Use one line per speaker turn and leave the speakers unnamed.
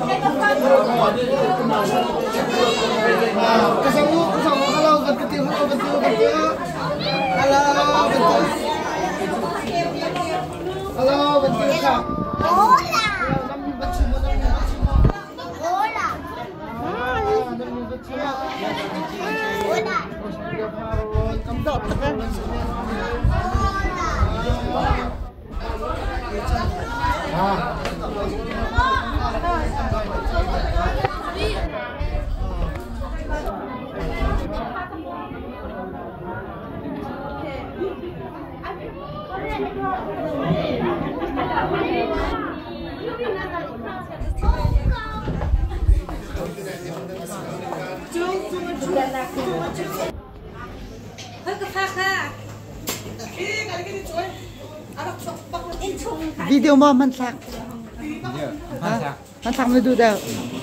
Kasangu, kasangu, kalau berketiu, kalau berketiu, berketiu, kalau berketiu,
kalau berketiu kak.
Hola.
Hola. Hola. Kamu tahu kan? Hola. Ah.
就就就那个，快看看。哎，刚刚那谁？那个沙发，
你冲。video more 满档，啊，满档来，都得。